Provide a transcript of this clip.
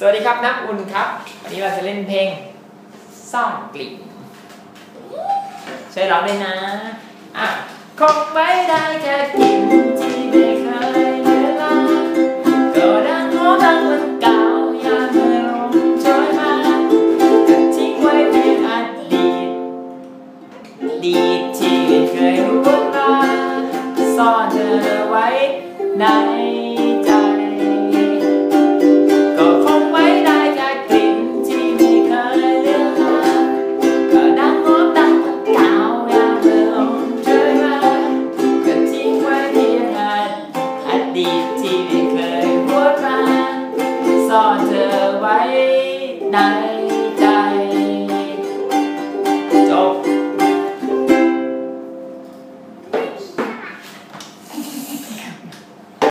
สวัสดีครับน้ำอุ่นครับ วันนี้เราจะเล่นเพลงซ่องกลิ่นช่วยร้องด้วยนะอะคงไว้ได้แค่กลิ่นที่ไม่เคยเลือนลางก็ดังโน้ดังมันเก่าอยามเมื่อลมโชยมาจะทิ้งไว้เพียงอดีตดีที่ไม่เคยรู้ว่าซ่อนเธอไว้ใน ดีตที่ไม่เคยพูดมาซ่อนเธอไว้ใน